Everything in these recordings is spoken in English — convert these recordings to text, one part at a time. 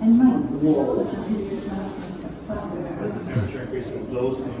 and. As the temperature increases, those things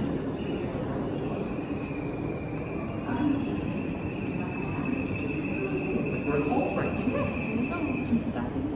Spring. Into that.